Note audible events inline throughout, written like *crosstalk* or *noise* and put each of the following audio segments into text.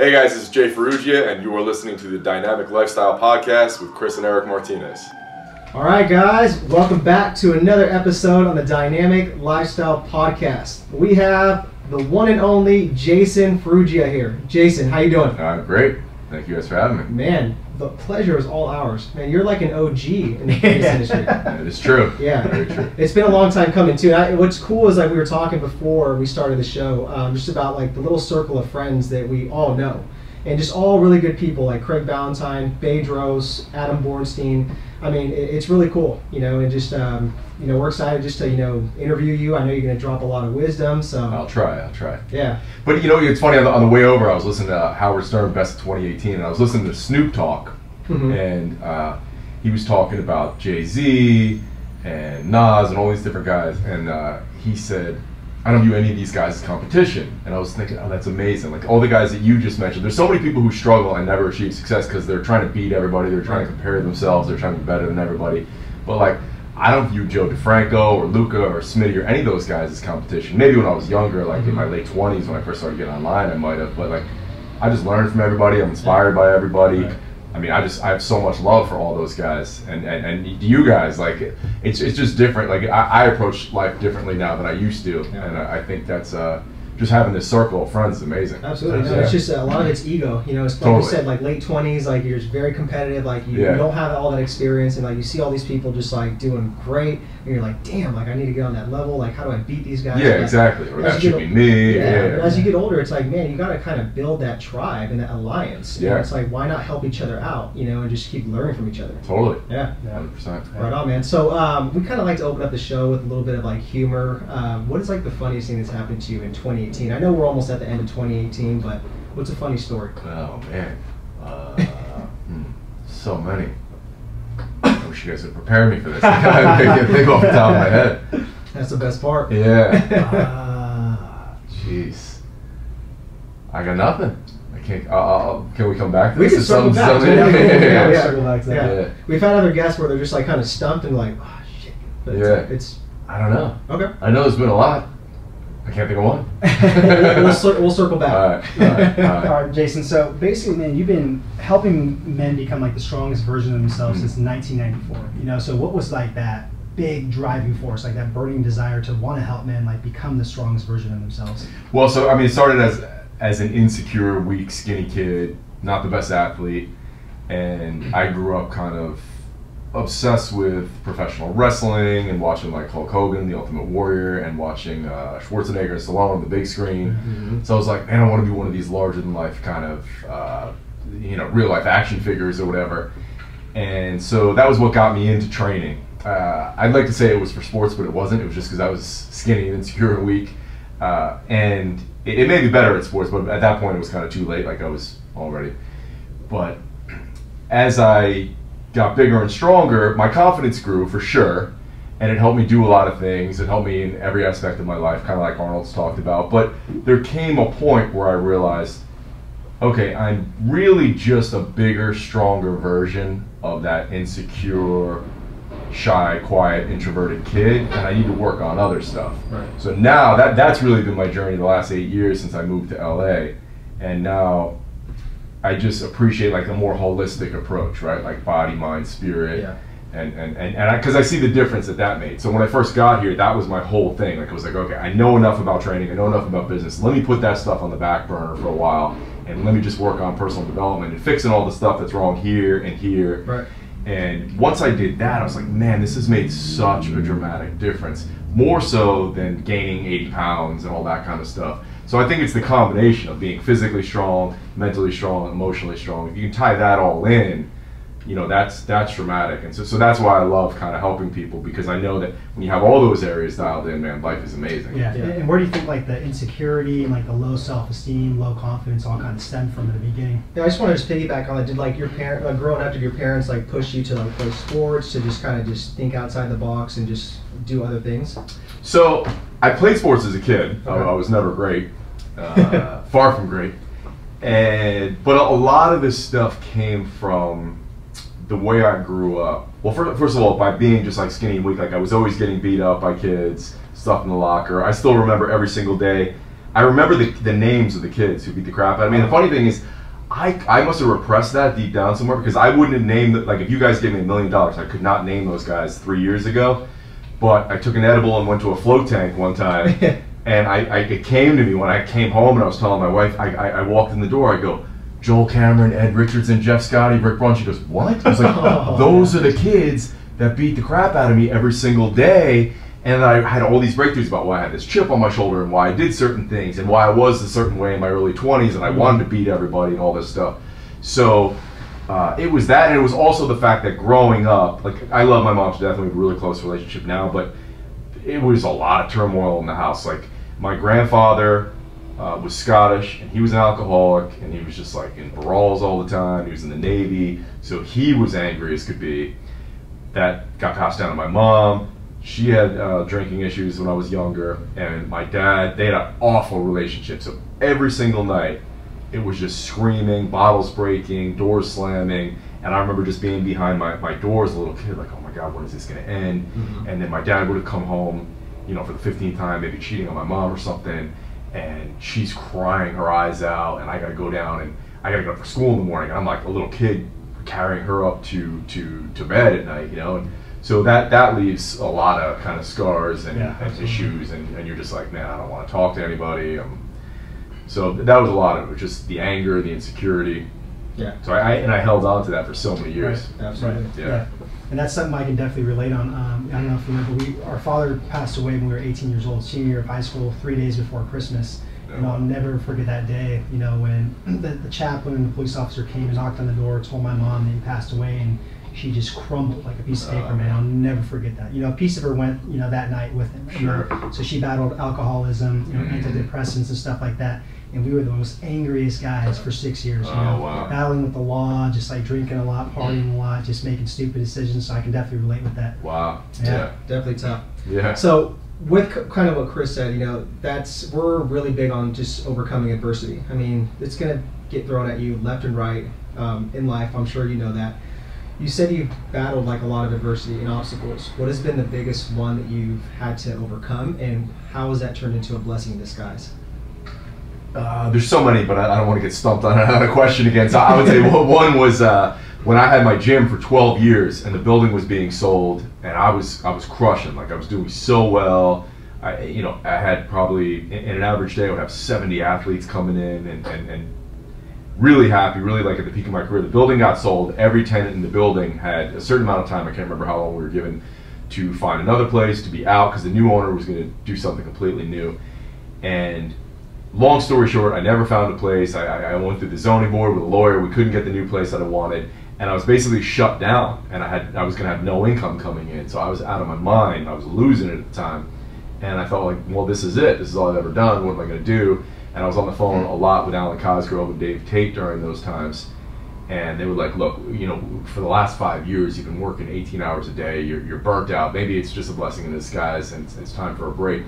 Hey guys, this is Jay Ferruggia, and you are listening to the Dynamic Lifestyle Podcast with Chris and Eric Martinez. All right, guys, welcome back to another episode on the Dynamic Lifestyle Podcast. We have the one and only Jason Ferruggia here. Jason, how you doing? Uh, great. Thank you guys for having me. Man, the pleasure is all ours. Man, you're like an OG in the *laughs* fitness industry. It is true. Yeah, Very true. it's been a long time coming too. And I, what's cool is like we were talking before we started the show, um, just about like the little circle of friends that we all know, and just all really good people like Craig Ballantyne, Bedros, Adam Bornstein. I mean, it, it's really cool, you know, and just um, you know we're excited just to you know interview you. I know you're going to drop a lot of wisdom, so I'll try. I'll try. yeah. But you know, it's funny on the, on the way over, I was listening to Howard Stern Best of 2018, and I was listening to Snoop talk, Mhm. and uh, he was talking about Jay Z and Nas and all these different guys, and uh, he said, "I don't view any of these guys as competition." And I was thinking, "Oh, that's amazing! Like all the guys that you just mentioned, there's so many people who struggle and never achieve success because they're trying to beat everybody, they're trying to compare themselves, they're trying to be better than everybody, but like." I don't view Joe DeFranco or Luca or Smitty or any of those guys as competition. Maybe when I was younger, like in my mm-hmm. late twenties, when I first started getting online, I might have. But like, I just learned from everybody. I'm inspired by everybody. Right. I mean, I just I have so much love for all those guys and and, and you guys. Like, it's it's just different. Like I, I approach life differently now than I used to, Yeah. and I, I think that's uh, just having this circle of friends is amazing. Absolutely. No, Yeah. it's just a lot of it's ego. You know, it's like Totally. you said, like late twenties, like you're just very competitive. Like you, Yeah. you don't have all that experience, and like you see all these people just like doing great, and you're like, damn, like I need to get on that level. Like, how do I beat these guys? Yeah, But exactly. Or as that you should get be me. Yeah, Yeah. as you get older, it's like, man, you got to kind of build that tribe and that alliance. Yeah. it's like, why not help each other out? You know, and just keep learning from each other. Totally. Yeah. Hundred percent. Right on, man. So um, we kind of like to open up the show with a little bit of like humor. Um, what is like the funniest thing that's happened to you in 2018? I know we're almost at the end of 2018, but what's a funny story? Oh man, uh, *laughs* hmm, so many. I wish you guys had prepared me for this. *laughs* I can't think off the top of my head. That's the best part. Yeah. Uh, *laughs* Jeez. I got nothing. I can't. Uh, uh, can we come back to We this? can circle back. something- Yeah, yeah, yeah, yeah, yeah. Circle back to that. Yeah. Yeah. We've had other guests where they're just like kind of stumped and like, oh shit. But it's, Yeah. it's I don't know. okay. I know there's been a lot. I can't think of one. *laughs* we'll, cir- we'll circle back. All right, all right, all right. *laughs* All right, Jason. So basically, man, you've been helping men become like the strongest version of themselves Mhm. since 1994. You know, so what was like that big driving force, like that burning desire to want to help men like become the strongest version of themselves? Well, so I mean, it started as as an insecure, weak, skinny kid, not the best athlete, and I grew up kind of obsessed with professional wrestling and watching like Hulk Hogan, The Ultimate Warrior, and watching uh, Schwarzenegger and Stallone on the big screen. Mhm. So I was like, man, I want to be one of these larger than life kind of, uh, you know, real life action figures or whatever. And so that was what got me into training. Uh, I'd like to say it was for sports, but it wasn't. It was just because I was skinny and insecure and weak. Uh, and it, it made me better at sports, but at that point it was kind of too late. Like I was already. But *clears throat* as I got bigger and stronger, my confidence grew for sure, and it helped me do a lot of things. It helped me in every aspect of my life, kind of like Arnold's talked about. But there came a point where I realized, okay, I'm really just a bigger, stronger version of that insecure, shy, quiet, introverted kid, and I need to work on other stuff. Right. So now that that's really been my journey the last eight years since I moved to LA, and now I just appreciate like a more holistic approach, right? Like body, mind, spirit, Yeah. and and and and because I, see the difference that that made. So when I first got here, that was my whole thing. Like it was like, okay, I know enough about training, I know enough about business. Let me put that stuff on the back burner for a while, and let me just work on personal development and fixing all the stuff that's wrong here and here. Right. And once I did that, I was like, man, this has made such a dramatic difference. More so than gaining 80 pounds and all that kind of stuff. So I think it's the combination of being physically strong, mentally strong, emotionally strong. If you can tie that all in, you know, that's that's dramatic. And so, so that's why I love kind of helping people because I know that when you have all those areas dialed in, man, life is amazing. Yeah. Yeah. And where do you think like the insecurity and like the low self-esteem, low confidence all kind of stem from at the beginning? Yeah, I just want to just piggyback on that. Did like your parent, like growing up, did your parents like push you to like play sports to just kind of just think outside the box and just do other things? So I played sports as a kid. I- Okay. I was never great, uh, far from great. And but a, lot of this stuff came from the way I grew up. Well, first, first of all, by being just like skinny and weak, like I was always getting beat up by kids, stuff in the locker. I still remember every single day I remember the, the names of the kids who beat the crap out of me. And the funny thing is, I, I must have repressed that deep down somewhere because I wouldn't have named. Like, if you guys gave me a million dollars, I could not name those guys three years ago. But I took an edible and went to a float tank one time. *laughs* and I, I, it came to me when I came home and I was telling my wife, I, I, I walked in the door, I go, Joel Cameron, Ed Richardson, Jeff Scotty, Rick Braun. She goes, What? I was like, Oh, *laughs* Those are the kids that beat the crap out of me every single day. And I had all these breakthroughs about why I had this chip on my shoulder and why I did certain things and why I was a certain way in my early 20s and I wanted to beat everybody and all this stuff. So uh, it was that, and it was also the fact that growing up, like I love my mom to death, and we have a really close relationship now, but it was a lot of turmoil in the house. Like my grandfather uh, was Scottish, and he was an alcoholic, and he was just like in brawls all the time. He was in the Navy, so he was angry as could be. That got passed down to my mom. She had uh, drinking issues when I was younger, and my dad, they had an awful relationship. So every single night, it was just screaming, bottles breaking, doors slamming. And I remember just being behind my, my door as a little kid, like, oh my God, when is this going to end? And then my dad would have come home, you know, for the 15th time, maybe cheating on my mom or something. And she's crying her eyes out, and I got to go down and I got to go for school in the morning. And I'm like a little kid carrying her up to, to, to bed at night, you know? And so that, that leaves a lot of kind of scars and, Yeah, and issues, and, and you're just like, man, I don't want to talk to anybody. I'm, so that was a lot of it, just the anger, the insecurity. Yeah. So I, I and I held on to that for so many years. Absolutely. Right. Yeah. And that's something I can definitely relate on. Um, I don't know if you remember, we our father passed away when we were 18 years old, senior year of high school, three days before Christmas. And I'll never forget that day. You know, when *clears throat* the, the chaplain and the police officer came and knocked on the door, told my mom that he passed away, and she just crumbled like a piece of paper, Oh, man. I'll never forget that. You know, a piece of her went, you know, that night with him. you know. Sure. So she battled alcoholism, you know, Mhm. antidepressants and stuff like that. And we were the most angriest guys for six years. You Oh, know, wow. battling with the law, just like drinking a lot, partying a lot, just making stupid decisions. So I can definitely relate with that. Wow. Yeah. Yeah. Definitely tough. Yeah. So with kind of what Chris said, you know, that's we're really big on just overcoming adversity. I mean, it's gonna get thrown at you left and right um, in life. I'm sure you know that. You said you've battled like a lot of adversity and obstacles. What has been the biggest one that you've had to overcome, and how has that turned into a blessing in disguise? Uh, there's so many, but I, I don't want to get stumped on *laughs* another question again. So I would say *laughs* well, one was uh, when I had my gym for 12 years and the building was being sold, and I was I was crushing. Like I was doing so well. I you know I had probably in, in an average day I would have 70 athletes coming in and, and, and really happy, really like at the peak of my career. The building got sold. Every tenant in the building had a certain amount of time. I can't remember how long we were given to find another place to be out because the new owner was going to do something completely new. And long story short, I never found a place. I, I went through the zoning board with a lawyer. We couldn't get the new place that I wanted, and I was basically shut down. And I had I was going to have no income coming in, so I was out of my mind. I was losing it at the time, and I felt like, well, this is it. This is all I've ever done. What am I going to do? And I was on the phone a lot with Alwyn Cosgrove and Dave Tate during those times. And they were like, look, you know, for the last five years, you've been working 18 hours a day. You're, you're burnt out. Maybe it's just a blessing in disguise and it's, it's time for a break.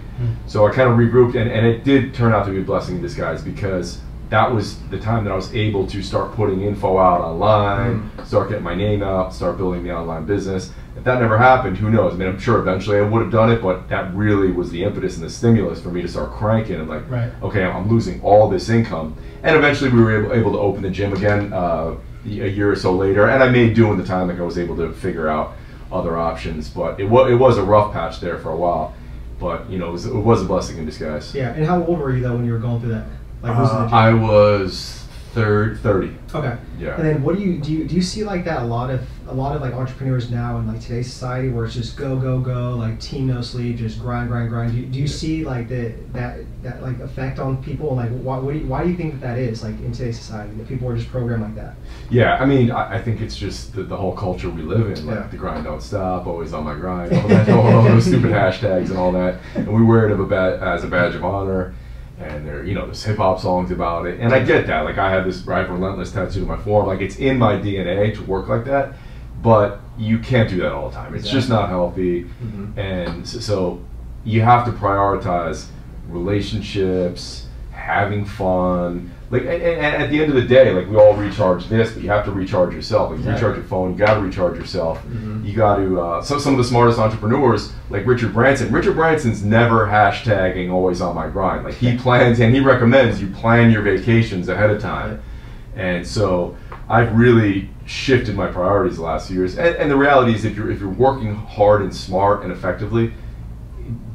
So I kind of regrouped, and, and it did turn out to be a blessing in disguise because that was the time that I was able to start putting info out online, start getting my name out, start building the online business. If that never happened, who knows? I mean, I'm sure eventually I would have done it, but that really was the impetus and the stimulus for me to start cranking and like, Right. okay, I'm losing all this income. And eventually we were able, able to open the gym again uh, a year or so later, and I made do in the time like I was able to figure out other options. But it was it was a rough patch there for a while. But you know, it was, it was a blessing in disguise. Yeah. And how old were you though when you were going through that? Like the Uh. I was third, 30. Okay. Yeah. And then what do you do? You, do you see like that a lot of a lot of like entrepreneurs now in like today's society where it's just go go go like team no sleep just grind grind grind. Do you, do you see like the that that like effect on people? Like why what do you, why do you think that that is like in today's society that people are just programmed like that? Yeah, I mean, I, I think it's just the, the whole culture we live in, like Yeah. the grind don't stop, always on my grind, all that, all, those stupid *laughs* hashtags and all that, and we wear it a ba- as a badge of honor, and there, you know, there's hip hop songs about it, and I get that. Like I have this "Ride Relentless" tattoo on my forearm, like it's in my DNA to work like that, but you can't do that all the time. It's just not healthy, and so, you have to prioritize relationships, having fun, like and, and at the end of the day, like we all recharge this, but you have to recharge yourself. Like you recharge your phone, you got to recharge yourself. Mhm. You got to. Uh, so some of the smartest entrepreneurs, like Richard Branson. Richard Branson's never hashtagging always on my grind. Like he plans and he recommends you plan your vacations ahead of time. And so I've really shifted my priorities the last few years. And, and the reality is, if you're if you're working hard and smart and effectively,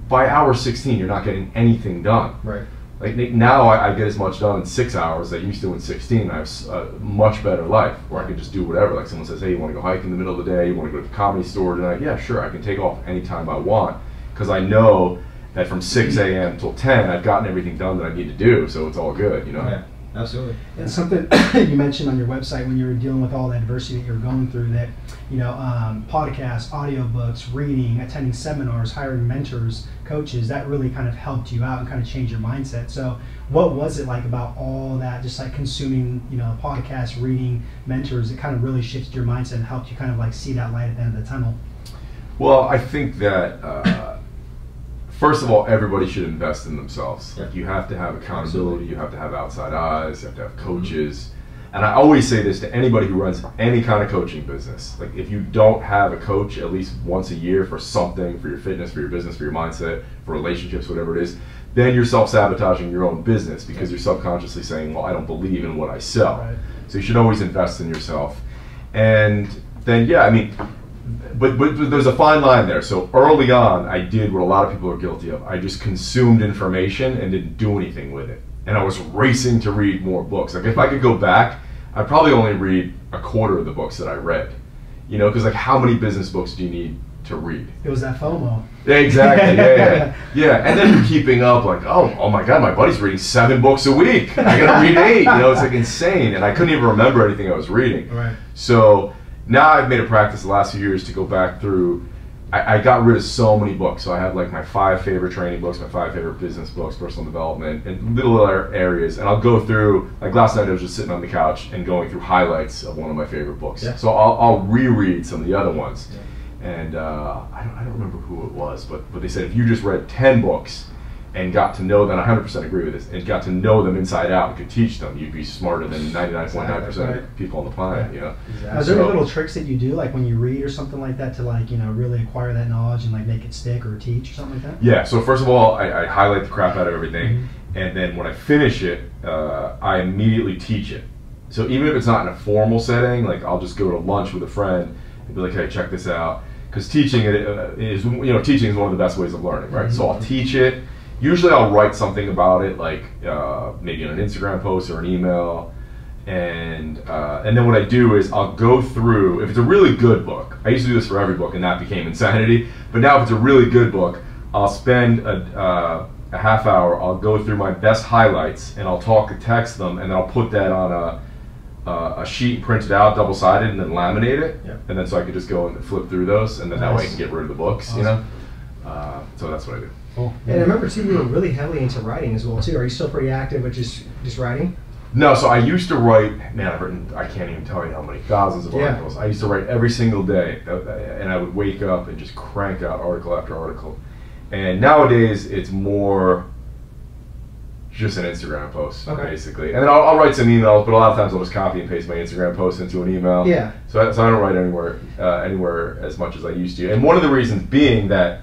by hour 16 you're not getting anything done. Right. Like now, I, I get as much done in six hours as I used to in 16. I have a much better life where I can just do whatever. Like someone says, "Hey, you want to go hike in the middle of the day? You want to go to the comedy store tonight?" Yeah, sure. I can take off anytime I want because I know that from 6 a.m. till 10, I've gotten everything done that I need to do. So it's all good, you know. Yeah. Absolutely. And something *coughs* you mentioned on your website when you were dealing with all the adversity that you were going through that, you know, um, podcasts, audiobooks, reading, attending seminars, hiring mentors, coaches, that really kind of helped you out and kind of changed your mindset. So what was it like about all that, just like consuming, you know, podcasts, reading, mentors, it kind of really shifted your mindset and helped you kind of like see that light at the end of the tunnel? Well, I think that uh, first of all, everybody should invest in themselves. Yeah. Like you have to have accountability, you have to have outside eyes, you have to have mm-hmm. coaches. And I always say this to anybody who runs any kind of coaching business. Like if you don't have a coach at least once a year for something, for your fitness, for your business, for your mindset, for relationships, whatever it is, then you're self-sabotaging your own business because you're subconsciously saying, "Well, I don't believe in what I sell." Right. So you should always invest in yourself. And then, yeah, I mean, but, but, but there's a fine line there. So early on, I did what a lot of people are guilty of. I just consumed information and didn't do anything with it. And I was racing to read more books. Like if I could go back, I'd probably only read a quarter of the books that I read. You know, because like how many business books do you need to read? It was that FOMO. Yeah, exactly. Yeah, yeah, yeah. *laughs* And then you're keeping up, like, oh, oh my God, my buddy's reading seven books a week. I gotta read eight. You know, it's like insane. And I couldn't even remember anything I was reading. Right. So now I've made a practice the last few years to go back through. I, I got rid of so many books. So I have like my five favorite training books, my five favorite business books, personal development, and little other areas. And I'll go through. Like last night, I was just sitting on the couch and going through highlights of one of my favorite books. Yeah. So I'll, I'll reread some of the other ones. And uh, I, don't, I don't remember who it was, but, but they said if you just read 10 books and got to know them, I 100% agree with this, and got to know them inside out and could teach them, you'd be smarter than 99.9% Exactly. of people on the planet, you know? Are there any So- little tricks that you do, like when you read or something like that, to like you know really acquire that knowledge and like make it stick or teach or something like that? Yeah, so first of all, I, I highlight the crap out of everything, Mm-hmm. and then when I finish it, uh, I immediately teach it. So even if it's not in a formal setting, like I'll just go to lunch with a friend and be like, "Hey, check this out," because teaching it uh, is, you know, teaching is one of the best ways of learning, right? So I'll teach it. Usually, I'll write something about it, like uh, maybe in an Instagram post or an email, and uh, and then what I do is I'll go through. If it's a really good book, I used to do this for every book, and that became insanity. But now, if it's a really good book, I'll spend a, uh, a half hour. I'll go through my best highlights, and I'll talk and text them, and then I'll put that on a uh, a sheet and print it out double sided, and then laminate it, Yeah. and then so I could just go and flip through those, and then that way I can get rid of the books, you know. Uh, so that's what I do. Cool. And I remember too, you were really heavily into writing as well too. Are you still pretty active with just just writing? No, so I used to write. Man, I've written. I can't even tell you how many thousands of Yeah. articles. I used to write every single day, uh, and I would wake up and just crank out article after article. And nowadays, it's more just an Instagram post, Okay. basically. And then I'll, I'll write some emails, but a lot of times I'll just copy and paste my Instagram post into an email. Yeah. So, I- so I don't write anywhere uh, anywhere as much as I used to. And one of the reasons being that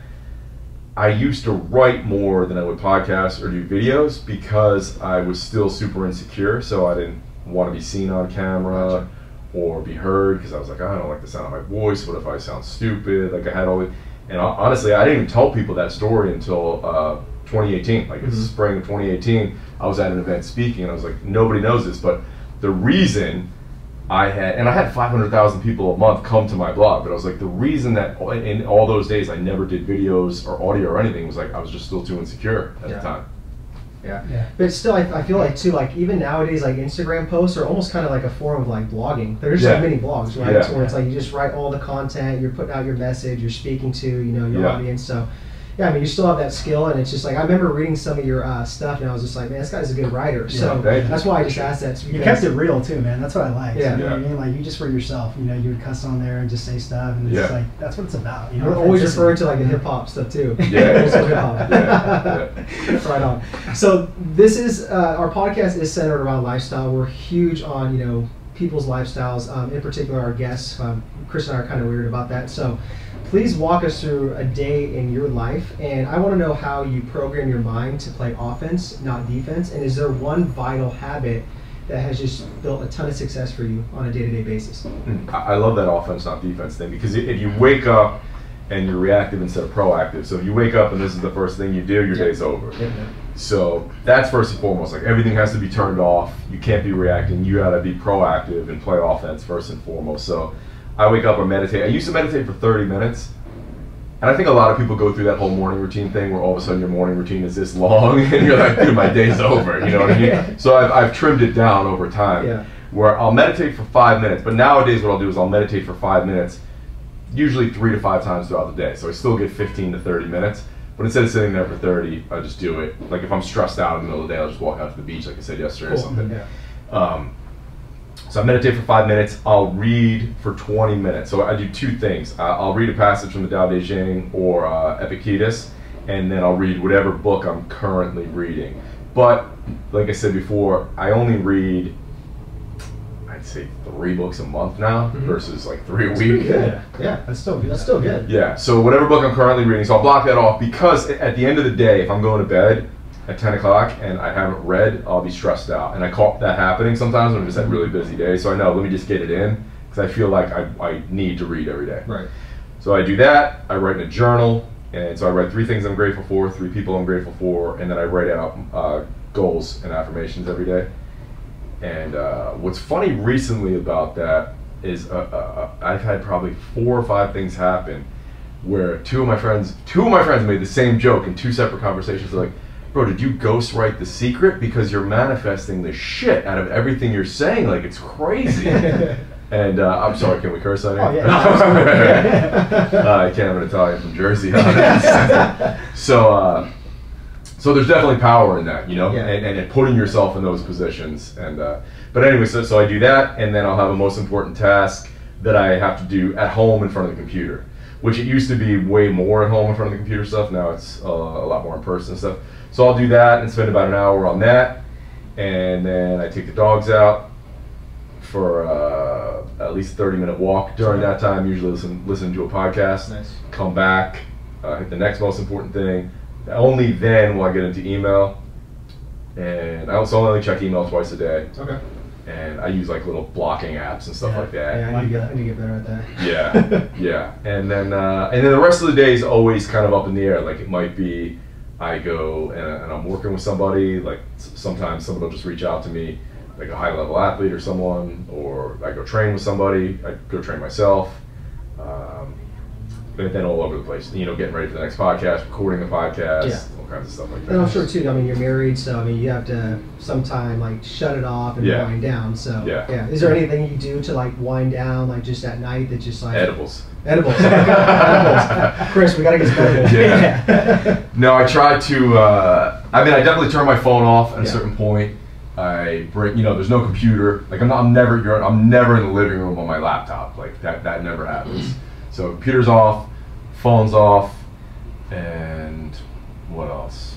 I used to write more than I would podcast or do videos because I was still super insecure. So I didn't want to be seen on camera Gotcha. or be heard because I was like, "Oh, I don't like the sound of my voice. What if I sound stupid? Like I had all the, and honestly, I didn't even tell people that story until uh, 2018. Like it's Mhm. spring of 2018. I was at an event speaking and I was like, nobody knows this, but the reason I had, and I had 500,000 people a month come to my blog, but I was like, the reason that in all those days I never did videos or audio or anything was like, I was just still too insecure at Yeah. the time. Yeah. Yeah. But still, I, I feel like too, like even nowadays, like Instagram posts are almost kind of like a form of like blogging. They're just Yeah. like mini blogs, right? Yeah. Where it's like you just write all the content, you're putting out your message, you're speaking to, you know, your Yeah. audience. So yeah, I mean, you still have that skill, and it's just like I remember reading some of your uh, stuff, and I was just like, man, this guy's a good writer. So thank you. that's why I just asked that. You kept it real too, man. That's what I like. Yeah. you know what I mean? Like you just were yourself. You know, you would cuss on there and just say stuff, and it's Yeah. like that's what it's about. You know, We're always referring to like the hip hop stuff too. Yeah. Old hip hop. Yeah, right on. So this is uh, our podcast is centered around lifestyle. We're huge on you know people's lifestyles. Um, in particular, our guests. Um, Chris and I are kind of weird about that. So please walk us through a day in your life, and I want to know how you program your mind to play offense, not defense. And is there one vital habit that has just built a ton of success for you on a day-to-day basis? I I love that offense, not defense thing because if you wake up and you're reactive instead of proactive, so if you wake up and this is the first thing you do, your day's over. So that's first and foremost. Like everything has to be turned off. You can't be reacting. You got to be proactive and play offense first and foremost. So I wake up and meditate. I used to meditate for 30 minutes. And I think a lot of people go through that whole morning routine thing where all of a sudden your morning routine is this long *laughs* and you're like, dude, my day's over. You know what I mean? *laughs* So I've, I've trimmed it down over time Yeah. where I'll meditate for five minutes. But nowadays, what I'll do is I'll meditate for five minutes, usually three to five times throughout the day. So I still get 15 to 30 minutes. But instead of sitting there for 30, I just do it. Like if I'm stressed out in the middle of the day, I'll just walk out to the beach, like I said yesterday or something. Yeah. Um, so I meditate for five minutes. I'll read for 20 minutes. So I do two things. I- I'll read a passage from the Tao Te Ching or uh, Epictetus, and then I'll read whatever book I'm currently reading. But like I said before, I only read, I'd say three books a month now Mhm. versus like three a week. good. Yeah. That's still good. That's still good. Yeah, so whatever book I'm currently reading, so I'll block that off because at the end of the day, if I'm going to bed at 10 o'clock and I haven't read, I'll be stressed out. And I caught that happening sometimes when I'm just had really busy days. So I know, let me just get it in because I feel like I, I need to read every day. Right. So I do that, I write in a journal, and so I write three things I'm grateful for, three people I'm grateful for, and then I write out uh, goals and affirmations every day. And uh, what's funny recently about that is uh, uh, uh, I've had probably four or five things happen where two of my friends, two of my friends made the same joke in two separate conversations. They're like, "Bro, did you ghostwrite The Secret? Because you're manifesting the shit out of everything you're saying. Like it's crazy." *laughs* and uh, I'm sorry, can we curse on here? Oh, yeah. *laughs* uh, I can't have an Italian from Jersey. *laughs* so, uh, so there's definitely power in that, you know, Yeah. and, and putting yourself in those positions. And uh, but anyway, so so I do that, and then I'll have a most important task that I have to do at home in front of the computer. Which it used to be way more at home in front of the computer stuff. Now it's uh, a lot more in person stuff. So I'll do that and spend about an hour on that, and then I take the dogs out for uh, at least 30 minute walk during that time. Usually listen listen to a podcast. Nice. Come back, uh, hit the next most important thing. Only then will I get into email, and I also only check email twice a day. Okay. And I use like little blocking apps and stuff Yeah. like that. Yeah, I need, to get, I need to get better at that. Yeah, *laughs* yeah, and then uh, and then the rest of the day is always kind of up in the air. Like it might be, I go and, and I'm working with somebody. Like sometimes someone will just reach out to me, like a high level athlete or someone, or I go train with somebody. I go train myself. But then all over the place, you know, getting ready for the next podcast, recording the podcast, Yeah. all kinds of stuff like that. And I'm sure too. I mean, you're married, so I mean, you have to sometime like shut it off and Yeah. wind down. So Yeah. yeah. Is there anything you do to like wind down, like just at night that just like Edibles. Edibles. *laughs* edibles. Chris, we gotta get started. *laughs* Yeah. No, I try to. Uh, I mean, I definitely turn my phone off at a certain point. I bring, you know, there's no computer. Like I'm, not, I'm never, you're, I'm never in the living room on my laptop. Like that, that never happens. So computer's off, phone's off, and what else?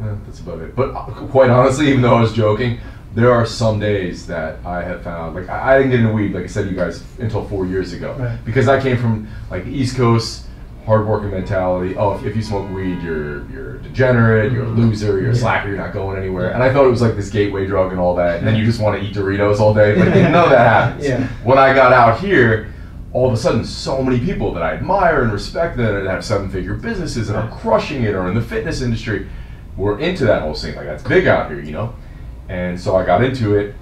Eh, that's about it. But uh, quite honestly, *laughs* even though I was joking, there are some days that I have found, like I, I didn't get into weed, like I said to you guys, until four years ago, Right. because I came from like the East Coast hardworking mentality. Oh, if, if you smoke weed, you're you're degenerate, you're a loser, you're a Yeah. slacker, you're not going anywhere. And I thought it was like this gateway drug and all that. And then you just want to eat Doritos all day. Like none of that *laughs* happens. Yeah. When I got out here, all of a sudden, so many people that I admire and respect that have seven-figure businesses and are crushing it, or in the fitness industry, were into that whole scene. Like that's big out here, you know. And so I got into it,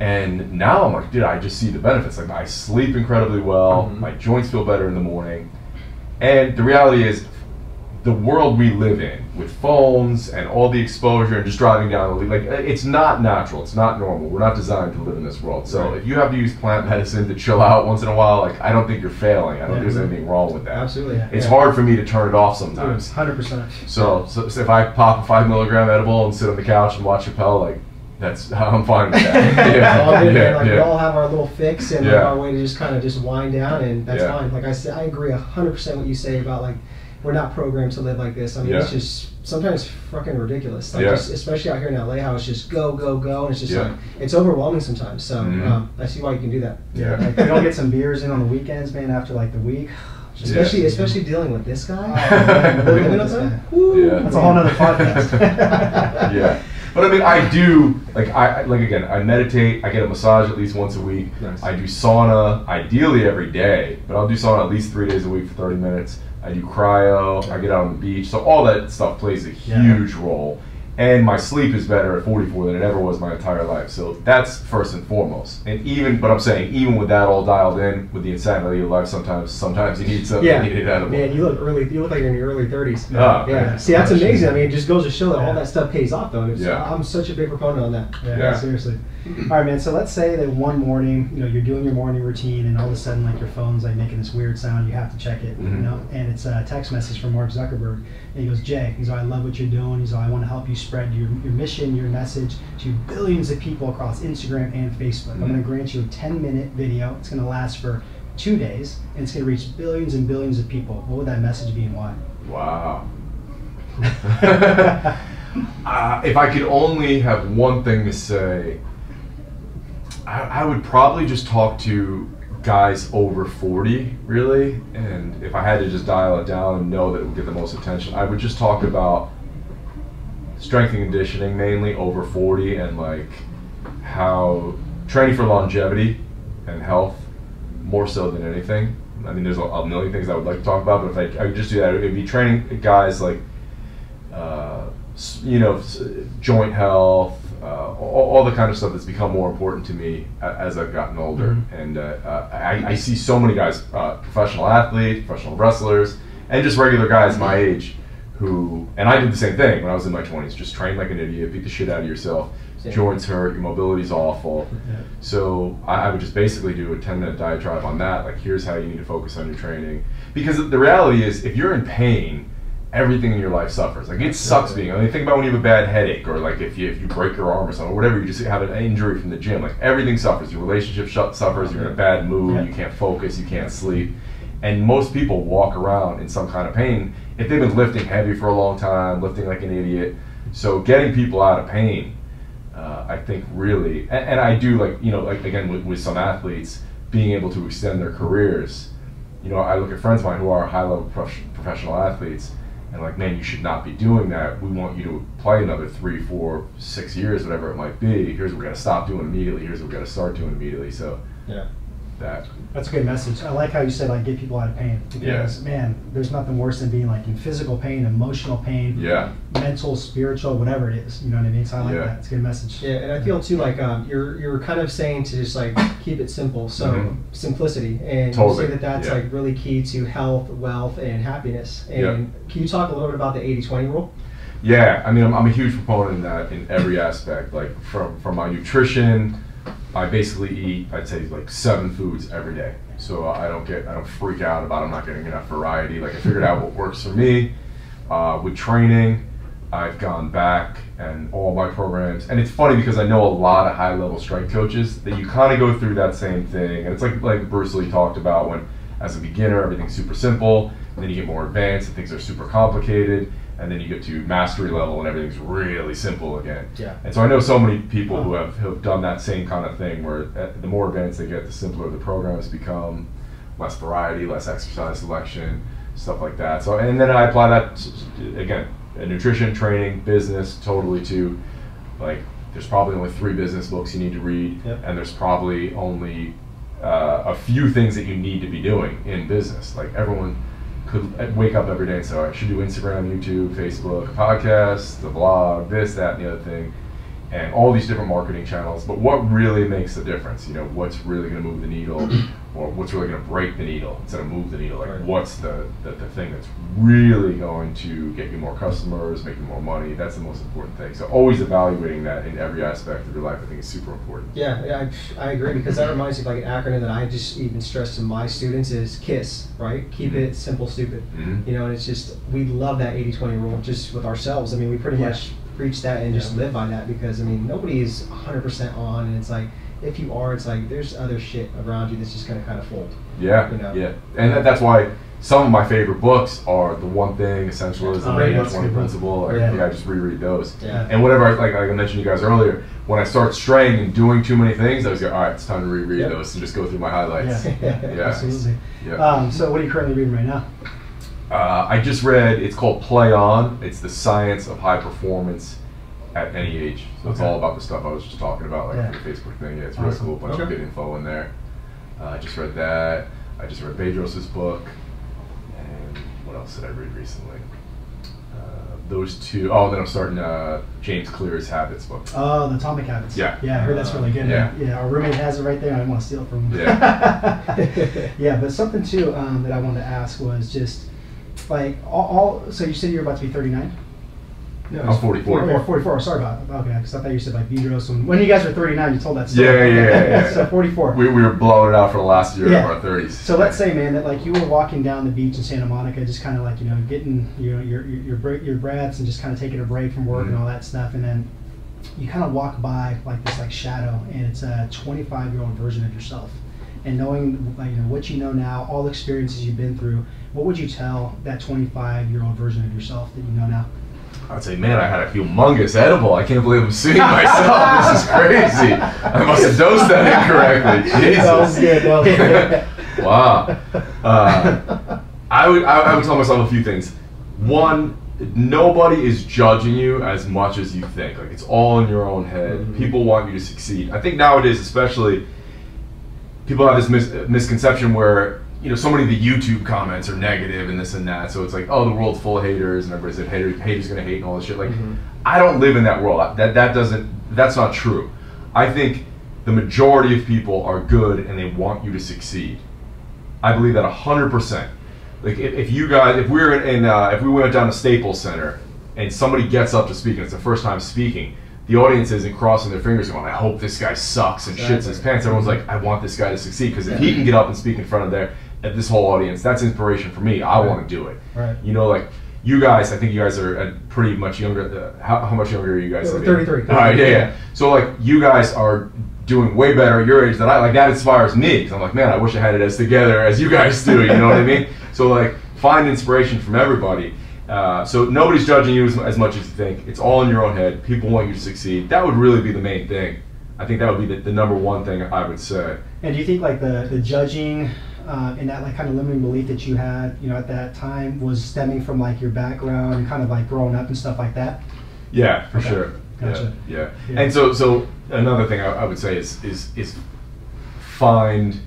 and now I'm like, dude, I just see the benefits. Like I sleep incredibly well, Mhm. my joints feel better in the morning, and the reality is, the world we live in with phones and all the exposure and just driving down the like uh, it's not natural it's not normal we're not designed to live in this world so Right. if you have to use plant medicine to chill out once in a while like i don't think you're failing i don't Yeah. think there's anything wrong with that Absolutely. it's Yeah. hard for me to turn it off sometimes Hundred percent. so, so, so if i pop a five milligram edible and sit on the couch and watch Chappelle like that's *laughs* i'm fine with that *laughs* Yeah, all good, man. Like we all have our little fix and like, our way to just kind of just wind down, and that's Yeah. fine. Like I said, I agree hundred percent what you say about like we're not programmed to live like this. I mean, it's just sometimes fucking ridiculous. Like Yeah. just, especially out here in LA, how it's just go go go, and it's just Yeah. like it's overwhelming sometimes. So Mhm. um, I see why you can do that. Yeah. Like we don't get some beers in on the weekends, man. After like the week, Especially Yeah. especially dealing with this guy. Oh, *laughs* man, Living living with with this guy. Yeah. That's a whole nother podcast. *laughs* yeah. But I mean, I do like I I- like again. I meditate. I get a massage at least once a week. Nice. I do sauna, ideally every day, but I'll do sauna at least three days a week for thirty minutes. I do cryo. I get out on the beach. So all that stuff plays a Yeah. huge role. And my sleep is better at 44 than it ever was my entire life. So that's first and foremost. And even, but I'm saying, even with that all dialed in, with the insanity of life, sometimes, sometimes you need something. Yeah, You need an edible. man, you look early. You look like you're in your early 30s. Ah, yeah, man. see, that's amazing. I mean, it just goes to show that all that stuff pays off, though. Yeah. I'm such a big proponent on that. Yeah, Yeah. seriously. All right, man. So let's say that one morning, you know, you're doing your morning routine, and all of a sudden, like your phone's like making this weird sound. You have to check it, you Mhm. know, and it's a text message from Mark Zuckerberg, and he goes, "Jay, he's like, I love what you're doing. He's like, I want to help you spread your, your mission, your message to billions of people across Instagram and Facebook. I'm Mhm. going to grant you a 10 minute video. It's going to last for two days, and it's going to reach billions and billions of people. What would that message be, and why?" Wow. *laughs* *laughs* uh, if I could only have one thing to say, I, I would probably just talk to guys over 40, really. And if I had to just dial it down and know that it would get the most attention, I would just talk about strength and conditioning mainly over 40 and like how training for longevity and health more so than anything. I mean, there's a, million things I would like to talk about, but if I, I could just do that, it would be training guys like, uh, you know, joint health, uh, all, all the kind of stuff that's become more important to me as I've gotten older. Mhm. And uh, uh, I, I see so many guys, uh, professional athletes, professional wrestlers, and just regular guys my age who, and I did the same thing when I was in my 20s, just train like an idiot, beat the shit out of yourself, Same. joints hurt, your mobility's awful. So I, I would just basically do a 10 minute diatribe on that. Like, here's how you need to focus on your training. Because the reality is, if you're in pain, everything in your life suffers. Like, it sucks being. I mean, think about when you have a bad headache, or like if you if you break your arm or something, or whatever. You just have an injury from the gym. Like everything suffers. Your relationship sh- suffers. You're in a bad mood. Yeah. You can't focus. You can't sleep. And most people walk around in some kind of pain if they've been lifting heavy for a long time, lifting like an idiot. So getting people out of pain uh, I think really, and, and I do like you know like again with, with some athletes being able to extend their careers. You know, I look at friends of mine who are high level prof- professional athletes, and like, man, you should not be doing that. We want you to play another three, four, six years, whatever it might be. Here's what we're gonna stop doing immediately. Here's what we're gonna start doing immediately. So Yeah. That That's a good message. I like how you said like get people out of pain because man, there's nothing worse than being like in physical pain, emotional pain, yeah, mental, spiritual, whatever it is. You know what I mean? So I like Yeah. that. It's a good message. Yeah, and I feel too like um, you're you're kind of saying to just like keep it simple. So Mhm. simplicity, and Totally, you say that that's yeah. like really key to health, wealth, and happiness. And Yeah. can you talk a little bit about the 80-20 rule? Yeah, I mean, I'm, I'm a huge proponent in that in every aspect. Like from from my nutrition, I basically eat I'd say like seven foods every day. So I don't get I don't freak out about I'm not getting enough variety. Like I figured out what works for me. Uh, with training, I've gone back and all my programs, and it's funny because I know a lot of high level strength coaches that you kind of go through that same thing, and it's like like Bruce Lee talked about when as a beginner everything's super simple, and then you get more advanced and things are super complicated, and then you get to mastery level and everything's really simple again. Yeah. And so I know so many people who have, who have done that same kind of thing where uh, the more advanced they get, the simpler the programs become, less variety, less exercise selection, stuff like that. So, and then I apply that, again, nutrition, training, business, totally to, like, there's probably only three business books you need to read, Yep. and there's probably only uh, a few things that you need to be doing in business. Like, everyone could wake up every day and say, "All right, I should do Instagram, YouTube, Facebook, podcast, the blog, this, that, and the other thing. and all these different marketing channels. But what really makes the difference? You know, what's really going to move the needle, or what's really going to break the needle instead of move the needle? Like, Right. what's the, the the thing that's really going to get you more customers, make you more money? That's the most important thing. So always evaluating that in every aspect of your life, I think, is super important. Yeah, yeah, I, I agree because that reminds me of like an acronym that I just even stress to my students is KISS, right? Keep it simple, stupid. Mhm. You know, and it's just, we love that 80 20 rule just with ourselves. I mean, we pretty Yeah. much preach that and just live by that because, I mean, nobody is 100% on. And it's like, if you are, it's like there's other shit around you that's just going to kind of fold. Yeah, You know? yeah, and that, that's why some of my favorite books are the One Thing, Essentialism, Oh, the yeah, that's a 80 good book. Principle. Like, Yeah. yeah. I just reread those. Yeah. And whatever, I, like, like I mentioned to you guys earlier, when I start straying and doing too many things, I was like, all right, it's time to reread Yep. those and just go through my highlights. *laughs* Yeah, Yeah. absolutely. Yeah. Um, so, what are you currently reading right now? Uh, I just read. It's called Play On. It's the science of high performance at any age. So it's all about the stuff I was just talking about, like Yeah. the Facebook thing. Yeah, it's really Awesome. cool. bunch of good info in there. Uh, I just read that. I just read Bedros's book. And what else did I read recently? Uh, those two. Oh, then I'm starting uh, James Clear's Habits book. Oh, the Atomic Habits. Yeah. Yeah, I heard that's really good. Yeah. Yeah, our roommate has it right there. I want to steal it from him. Yeah. *laughs* yeah, but something too um, that I wanted to ask was just like all, all. So you said you're about to be 39. No, I'm it's 44. Or 44. Sorry about okay, because I thought you said like Bedros. When, when you guys were 39, you told that story. Yeah, yeah, yeah, yeah. *laughs* so 44. We, we were blowing it out for the last year Yeah. of our 30s. So let's say, man, that like you were walking down the beach in Santa Monica, just kind of like you know getting you know your your your, your breaths and just kind of taking a break from work and Mhm. all that stuff, and then you kind of walk by like this like shadow, and it's a 25 year old version of yourself. And knowing like, you know what you know now, all the experiences you've been through, what would you tell that 25 year old version of yourself that you know now? I'd say, man, I had a humongous edible. I can't believe I'm seeing myself. this is crazy. I must have dosed that incorrectly. Jesus. *laughs* That was good. That was good. *laughs* wow. Uh, I would I, I would tell myself a few things. One, nobody is judging you as much as you think. Like it's all in your own head. Mhm. People want you to succeed. I think nowadays, especially, people have this mis- misconception where you know so many of the YouTube comments are negative and this and that. So it's like, oh, the world's full of haters, and everybody said hater, haters gonna hate and all this shit. Like, Mhm. I don't live in that world. That that doesn't. That's not true. I think the majority of people are good and they want you to succeed. I believe that hundred percent. Like if, if you guys, if we were in, in uh, if we went down to Staples Center and somebody gets up to speak and it's the first time speaking, the audience isn't crossing their fingers going, "I hope this guy sucks and shits his pants." Everyone's like, "I want this guy to succeed because if he can get up and speak in front of their of this whole audience, that's inspiration for me. I Right. want to do it." Right. You know, like you guys, I think you guys are uh, pretty much younger. Uh, how, how much younger are you guys? Yeah? 33. All right, yeah, yeah. So like you guys are doing way better at your age than I. Like that inspires me because I'm like, man, I wish I had it as together as you guys do. You know what I mean? *laughs* So like, find inspiration from everybody. Uh, so nobody's judging you as, as much as you think. It's all in your own head. People want you to succeed. That would really be the main thing. I think that would be the, the number one thing I would say. And do you think like the the judging uh, and that like kind of limiting belief that you had, you know, at that time was stemming from like your background and kind of like growing up and stuff like that? Yeah, for Okay. sure. Gotcha. Yeah, yeah. Yeah. And so, so another thing I, I would say is is is find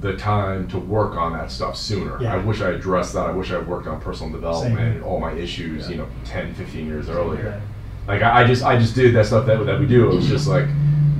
the time to work on that stuff sooner. Yeah. I wish I addressed that. I wish I worked on personal development and all my issues, Yeah. you know, 10, 15 years earlier. Like I, I just I just did that stuff that that we do. It was *laughs* just like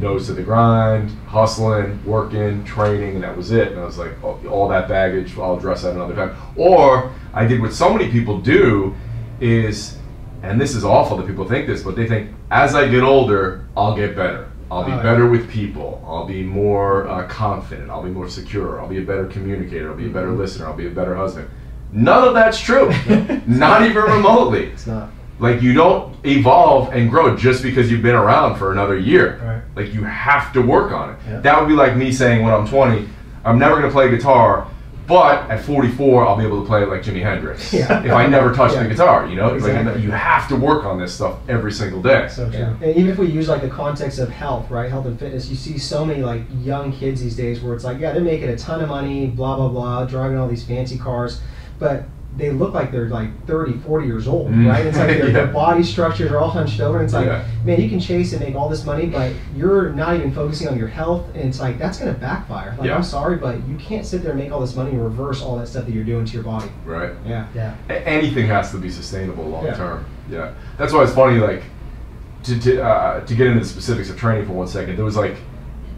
nose to the grind, hustling, working, training, and that was it. And I was like, oh, all that baggage, I'll address that another time. Or I did what so many people do is, and this is awful that people think this, but they think as I get older, I'll get better. I'll be Oh, yeah. better with people. I'll be more uh, confident. I'll be more secure. I'll be a better communicator. I'll be a better listener. I'll be a better husband. None of that's true. *laughs* Not even remotely. It's not. Like you don't evolve and grow just because you've been around for another year. Right. Like you have to work on it. Yeah. That would be like me saying when I'm 20, I'm never going to play guitar, but at 44 I'll be able to play it like Jimi Hendrix. *laughs* Yeah. If I never touch Yeah. the guitar, you know, Exactly. like you have to work on this stuff every single day. So true. Yeah. And even if we use like the context of health, right, health and fitness, you see so many like young kids these days where it's like, yeah, they're making a ton of money, blah blah blah, driving all these fancy cars, but they look like they're like 30, 40 years old, Mm. right? It's like *laughs* their, their body structures are all hunched over. And it's like, Yeah. man, you can chase and make all this money, but you're not even focusing on your health, and it's like that's going to backfire. Like, Yeah. I'm sorry, but you can't sit there and make all this money and reverse all that stuff that you're doing to your body. Right. Yeah. Yeah. A- anything has to be sustainable long Yeah. term. Yeah. That's why it's funny. Like to to, uh, to get into the specifics of training for one second, there was like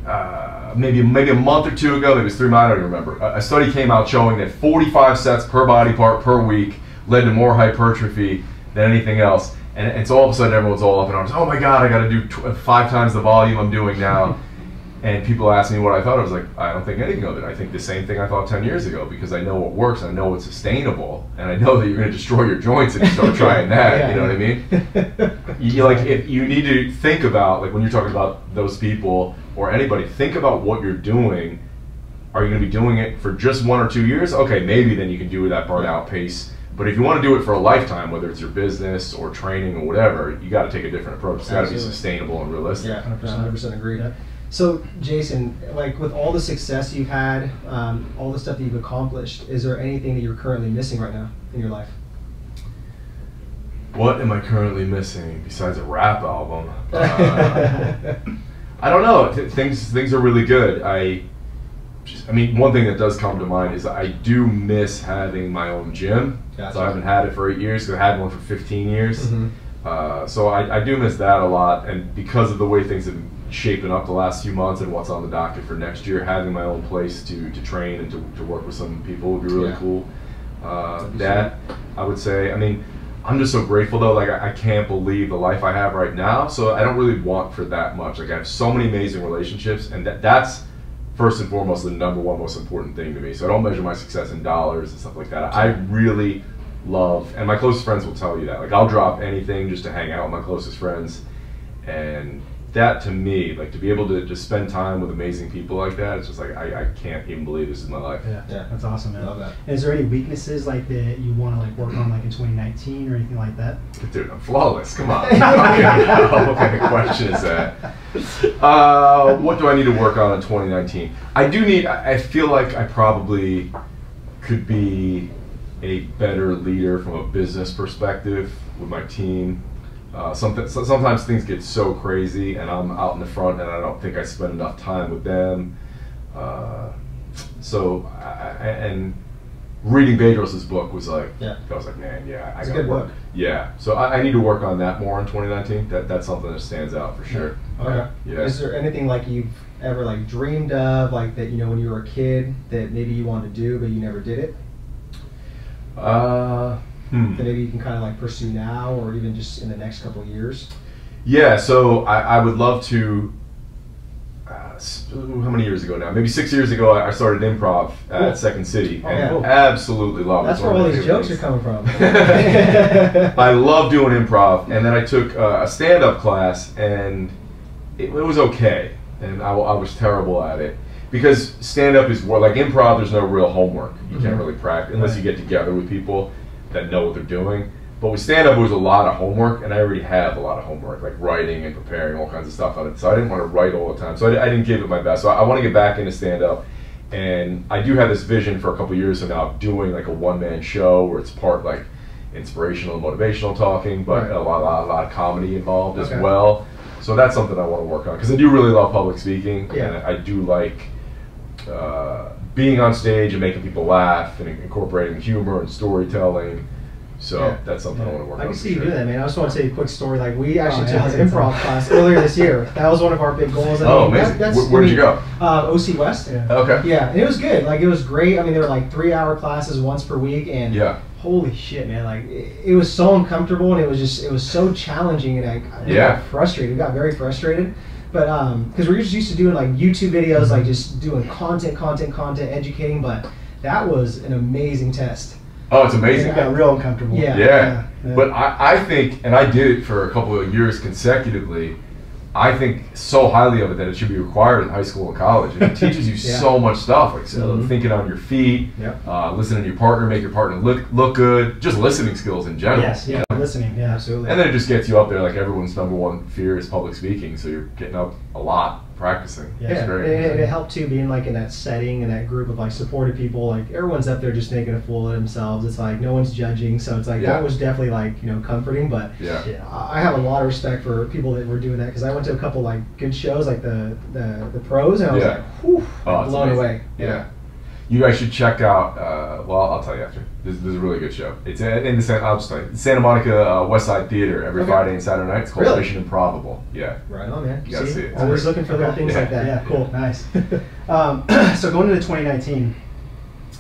uh, maybe maybe a month or two ago, maybe it was three months, I don't even remember. A, a study came out showing that 45 sets per body part per week led to more hypertrophy than anything else. And, and so all of a sudden, everyone's all up in arms. Oh my God, I got to do tw- five times the volume I'm doing now. *laughs* and people asked me what I thought. I was like, I don't think anything of it. I think the same thing I thought 10 years ago because I know what works. I know it's sustainable, and I know that you're going to destroy your joints if you start *laughs* trying that. Yeah. You know what I mean? *laughs* you like if you need to think about like when you're talking about those people or anybody think about what you're doing are you going to be doing it for just one or two years okay maybe then you can do it at burnout pace but if you want to do it for a lifetime whether it's your business or training or whatever you got to take a different approach it's got to be sustainable and realistic Yeah, 100%. 100% agree. Yeah. So, Jason, like with all the success you've had, um, all the stuff that you've accomplished, is there anything that you're currently missing right now in your life? what am i currently missing besides a rap album *laughs* Uh, I don't know. Th- things things are really good. I, I mean, one thing that does come to mind is I do miss having my own gym. Gotcha. So I haven't had it for eight years. 'cause I had one for 15 years. Mhm. Uh, so I, I do miss that a lot. And because of the way things have been shaping up the last few months and what's on the docket for next year, having my own place to, to train and to, to work with some people would be really Yeah. cool. Uh, that I would say. I mean, I'm just so grateful though. Like I, I can't believe the life I have right now. So I don't really want for that much. Like I have so many amazing relationships, and that that's first and foremost the number one most important thing to me. So I don't measure my success in dollars and stuff like that. I really love, and my closest friends will tell you that. Like I'll drop anything just to hang out with my closest friends, and that to me, like to be able to just spend time with amazing people like that, it's just like I, I can't even believe this is my life. Yeah, Yeah. that's awesome, man. Love that. And is there any weaknesses like that you want to like work on like in 2019 or anything like that? Dude, I'm flawless. Come on. *laughs* okay, what kind of question is that? Uh, what do I need to work on in 2019? I do need. I I feel like I probably could be a better leader from a business perspective with my team. Uh, something, so sometimes things get so crazy, and I'm out in the front, and I don't think I spend enough time with them. Uh, so, I, and reading Bedros' book was like, Yeah. I was like, man, yeah, I a gotta work. book. Yeah, so I, I need to work on that more in 2019. That that's something that stands out for sure. Okay. Yeah. Is there anything like you've ever like dreamed of, like that you know when you were a kid that maybe you wanted to do but you never did it? Uh, hmm. That maybe you can kind of like pursue now or even just in the next couple of years? Yeah, so I, I would love to. Uh, how many years ago now? Maybe six years ago, I started improv Cool. at Second City, Oh, and cool. absolutely love it. That's where all these jokes are coming from. *laughs* I love doing improv, and then I took uh, a stand-up class, and it, it was okay, and I, I was terrible at it because stand-up is more like improv. There's no real homework. You can't Mhm. really practice unless you get together with people that know what they're doing. But with stand-up, it was a lot of homework, and I already have a lot of homework, like writing and preparing all kinds of stuff on it. So I didn't want to write all the time. So I, I didn't give it my best. So I, I want to get back into stand-up, and I do have this vision for a couple years from now of doing like a one-man show where it's part like inspirational motivational talking, but Right. a lot, lot, lot of comedy involved Okay. as well. So that's something I want to work on because I do really love public speaking, Yeah. and I do like uh, being on stage and making people laugh and incorporating humor and storytelling. So Yeah. that's something I want to work on. I can for see you sure. do that, man. I just want to tell you a quick story. Like we actually Oh, yeah, took an improv awesome. class *laughs* earlier this year. That was one of our big goals. I Oh, mean, that- amazing. that's- Where- where I did you go? Uh, OC West. Yeah. Okay. Yeah, and it was good. Like it was great. I mean, they were like three-hour classes once per week, and Yeah. holy shit, man! Like it, it was so uncomfortable, and it was just it was so challenging, and I, I Yeah. got frustrated. We got very frustrated, but um, because we're just used to doing like YouTube videos, like just doing content, content, content, educating. But that was an amazing test. Oh, it's amazing. It got real uncomfortable. Yeah. Yeah. yeah. But I, I think, and I did it for a couple of years consecutively. I think so highly of it that it should be required in high school and college. And it *laughs* teaches you Yeah. so much stuff, like so Mhm. thinking on your feet, Yep. uh, listening to your partner, make your partner look look good, just listening skills in general. Yes, yeah, listening, yeah. Absolutely. And then it just gets you up there. Like everyone's number one fear is public speaking, so you're getting up a lot practicing. Yeah, it's great. and it, it helped too being like in that setting and that group of like supportive people. Like everyone's up there just making a fool of themselves. It's like no one's judging, so it's like Yeah. that was definitely like you know comforting. But yeah. Yeah. I I have a lot of respect for people that were doing that because I went to a couple like good shows like the the, the pros and I was Yeah. like, whew, Oh, blown amazing. away. Yeah. you guys should check out. Uh, well, I'll tell you after. This, this is a really good show. It's in in the San, I'll just Santa Monica uh, West Side Theater every Okay. Friday and Saturday night. It's called Really? Mission Improbable. Yeah. Right on, man. You gotta see it. It's Always great. looking for little things Yeah. like that. Yeah, cool. nice. *laughs* Um, *clears throat* so going into 2019,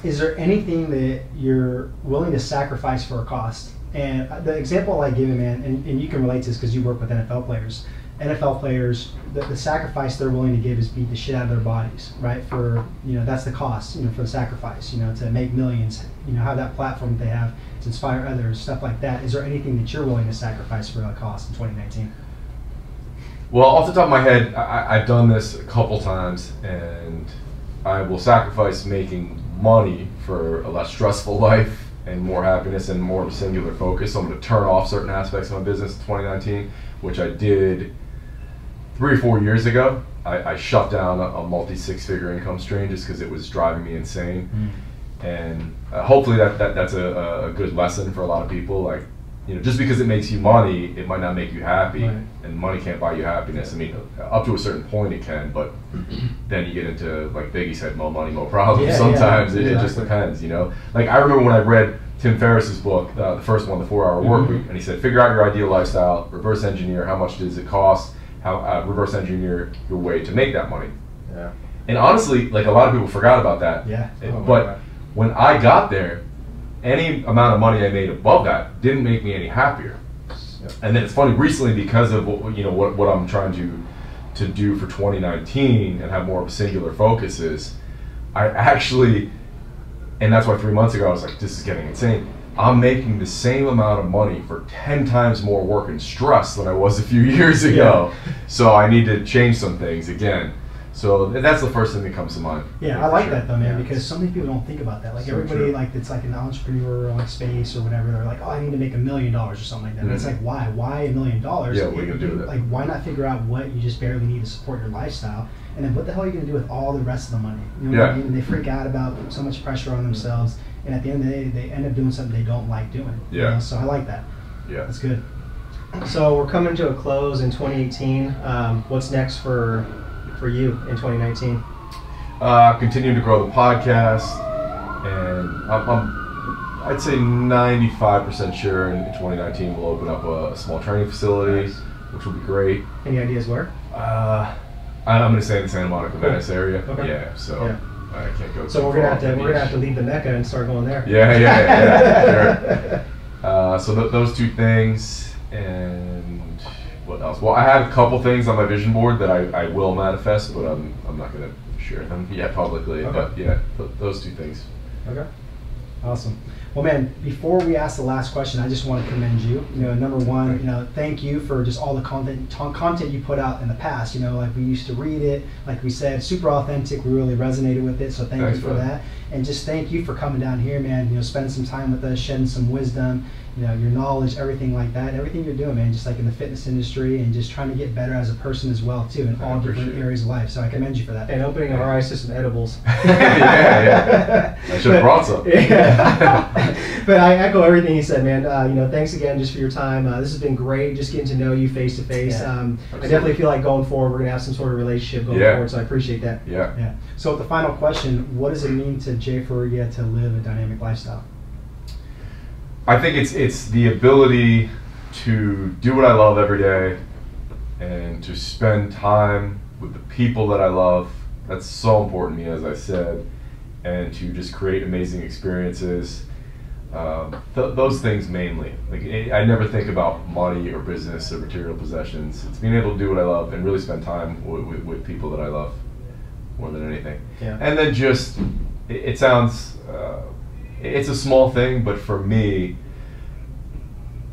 is there anything that you're willing to sacrifice for a cost? And the example I give you, man, and, and you can relate to this because you work with NFL players. NFL players, the, the sacrifice they're willing to give is beat the shit out of their bodies, right? For you know, that's the cost, you know, for the sacrifice, you know, to make millions, you know, have that platform that they have to inspire others, stuff like that. Is there anything that you're willing to sacrifice for a cost in 2019? Well, off the top of my head, I, I've done this a couple times, and I will sacrifice making money for a less stressful *laughs* life and more happiness and more singular focus. So I'm going to turn off certain aspects of my business in 2019, which I did three or four years ago. I, I shut down a, a multi six figure income stream just because it was driving me insane. And uh, hopefully that, that that's a, a good lesson for a lot of people. Like, you know, just because it makes you money, it might not make you happy, Right. and money can't buy you happiness. I mean, up to a certain point it can, but *clears throat* then you get into like Biggie said, "More money, more problems." Yeah, yeah, Sometimes it, it just depends, you know. Like I remember when I read Tim Ferriss's book, uh, the first one, The Four Hour Work. Week, and he said, "Figure out your ideal lifestyle, reverse engineer how much does it cost, how uh, reverse engineer your way to make that money." Yeah. And honestly, like a lot of people forgot about that. Yeah. Oh but when I got there, any amount of money I made above that didn't make me any happier. Yep. And then it's funny recently because of what you know what, what I'm trying to to do for 2019 and have more of a singular focus is I actually and that's why three months ago I was like this is getting insane. I'm making the same amount of money for 10 times more work and stress than I was a few *laughs* years ago. So I need to change some things again. So that's the first thing that comes to mind. Yeah, I like sure. that though, man, Yeah. because so many people don't think about that. Like So everybody, true. like it's like an entrepreneur like space or whatever. They're like, oh, I need to make a million dollars or something like that. And It's mm-hmm. like, why? Why a million dollars? Yeah, what are you gonna do with it? Like, why not figure out what you just barely need to support your lifestyle, and then what the hell are you gonna do with all the rest of the money? You know what I Yeah. mean? They freak out about so much pressure on themselves, and at the end of the day, they end up doing something they don't like doing. you Yeah. know? So I like that. Yeah. That's good. So we're coming to a close in 2018. Um, what's next for for you in 2019? Uh, continue to grow the podcast, and I'm, I'm I'd say 95% sure in 2019 we'll open up a, a small training facility, Nice. which will be great. Any ideas where? Uh, I- I'm going to say in the Santa Monica, Cool. Venice area. Okay. Yeah, so Yeah. I can't go. So we're gonna have to we're gonna have to leave the Mecca and start going there. Yeah, yeah, yeah, yeah, *laughs* sure. Uh, so th- those two things, and what else? Well, I have a couple things on my vision board that I, I will manifest, but I'm, I'm not going to share them yet publicly. Okay. But yeah, th- those two things. Okay. Awesome. Well, man, before we ask the last question, I just want to commend you. You know, number one, you know, thank you for just all the content content you put out in the past. You know, like we used to read it, like we said, super authentic. We really resonated with it, so thank Thanks, you for that. And just thank you for coming down here, man. You know, spending some time with us, shedding some wisdom. You know, your knowledge, everything like that, everything you're doing, man. Just like in the fitness industry, and just trying to get better as a person as well, too, in I all different appreciate it. areas of life. So I commend you for that. And opening our eyes to some edibles. *laughs* Yeah, yeah. I should've brought some. Yeah. *laughs* but I echo everything he said, man. Uh, you know, thanks again just for your time. Uh, this has been great, just getting to know you face to face. Yeah. Um, I definitely feel like going forward, we're gonna have some sort of relationship going Yeah. forward. So I appreciate that. yeah. Yeah. So the final question: What does it mean to Jay Ferruggia to live a dynamic lifestyle? I think it's it's the ability to do what I love every day and to spend time with the people that I love. That's so important to me, as I said, and to just create amazing experiences. Um, th- those things mainly. Like I I never think about money or business or material possessions. It's being able to do what I love and really spend time with, with, with people that I love more than anything. Yeah. And then just, it, it sounds, uh, it's a small thing, but for me,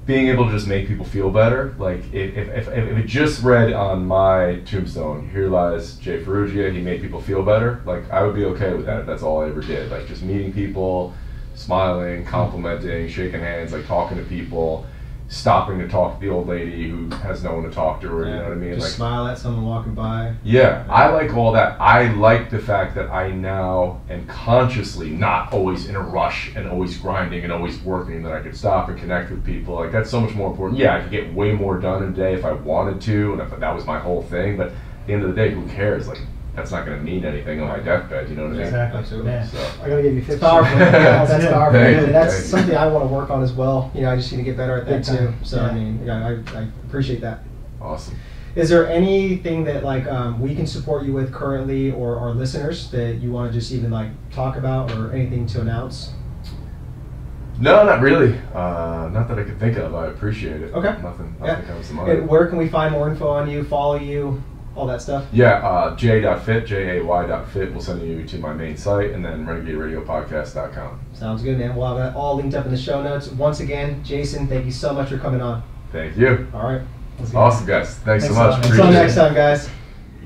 being able to just make people feel better, like if, if, if, if it just read on my tombstone, here lies Jay Ferruggia, he made people feel better, like I would be okay with that if that's all I ever did. Like just meeting people, smiling, complimenting, shaking hands, like talking to people, stopping to talk to the old lady who has no one to talk to, or you know what I mean? Just like, smile at someone walking by. yeah, I like all that. I like the fact that I now am consciously not always in a rush and always grinding and always working, that I could stop and connect with people. Like, that's so much more important. Yeah, I could get way more done in a day if I wanted to and if that was my whole thing, but at the end of the day, who cares? Like, that's not going to mean anything on my deathbed. You know what I mean? Exactly. Absolutely. Yeah. So. I gotta give you It's 50. powerful. *laughs* Yeah, that's powerful. Thank and that's thank you. something I want to work on as well. You know, I just need to get better at that Big too. time. So Yeah. I mean, yeah, I, I appreciate that. Awesome. Is there anything that like um, we can support you with currently, or our listeners that you want to just even like talk about, or anything to announce? No, not really. Uh, not that I can think of. I appreciate it. Okay. Nothing. Nothing Yeah. comes to And where can we find more info on you? Follow you, all that stuff. Yeah, uh, j.fit, J-A-Y.fit will send you to my main site, and then renegaderadiopodcast.com. Sounds good, man. We'll have that all linked up in the show notes. Once again, Jason, thank you so much for coming on. Thank you. All right. Awesome, guys. Thanks, Thanks so a much. lot. Until next time, guys.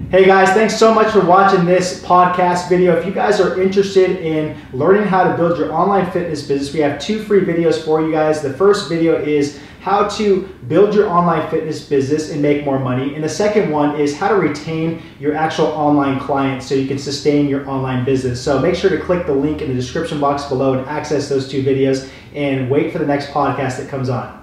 Hey guys, thanks so much for watching this podcast video. If you guys are interested in learning how to build your online fitness business, we have two free videos for you guys. The first video is how to build your online fitness business and make more money. And the second one is how to retain your actual online clients so you can sustain your online business. So make sure to click the link in the description box below and access those two videos and wait for the next podcast that comes on.